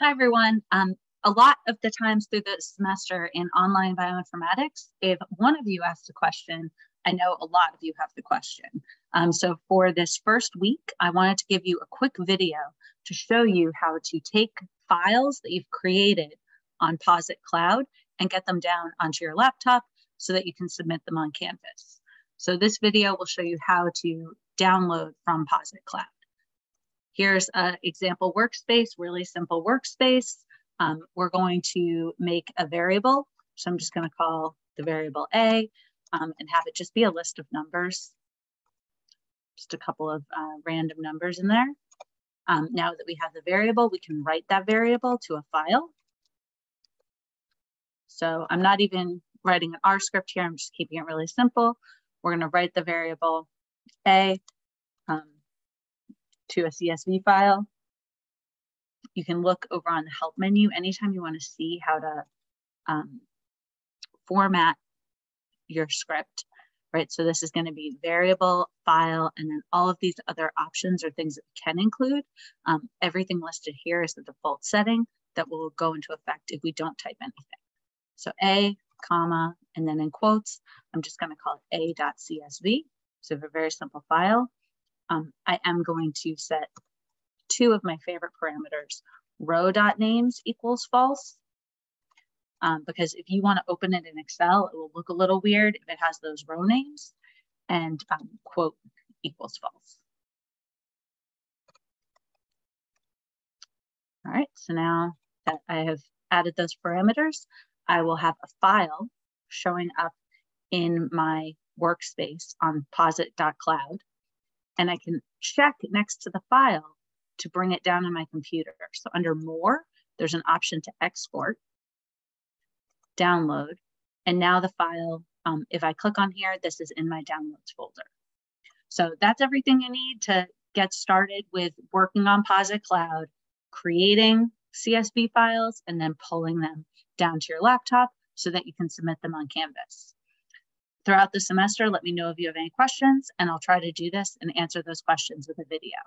Hi, everyone. Um, a lot of the times through the semester in online bioinformatics, if one of you asks a question, I know a lot of you have the question. Um, so for this first week, I wanted to give you a quick video to show you how to take files that you've created on Posit Cloud and get them down onto your laptop so that you can submit them on Canvas. So this video will show you how to download from Posit Cloud. Here's an example workspace, really simple workspace. Um, we're going to make a variable. So I'm just gonna call the variable A um, and have it just be a list of numbers. Just a couple of uh, random numbers in there. Um, now that we have the variable, we can write that variable to a file. So I'm not even writing an R script here. I'm just keeping it really simple. We're going to write the variable A to a CSV file. You can look over on the help menu anytime you want to see how to um, format your script, right? So this is going to be variable, file, and then all of these other options are things that we can include. Um, everything listed here is the default setting that will go into effect if we don't type anything. So A, comma, and then in quotes, I'm just going to call it a.csv. So a very simple file um, I am going to set two of my favorite parameters, row dot names equals false. Um, because if you want to open it in Excel, it will look a little weird if it has those row names and um, quote equals false. All right, so now that I have added those parameters, I will have a file showing up in my workspace on posit.cloud and I can check next to the file to bring it down on my computer. So under more, there's an option to export, download, and now the file, um, if I click on here, this is in my downloads folder. So that's everything you need to get started with working on Posit Cloud, creating CSV files, and then pulling them down to your laptop so that you can submit them on Canvas. Throughout the semester, let me know if you have any questions, and I'll try to do this and answer those questions with a video.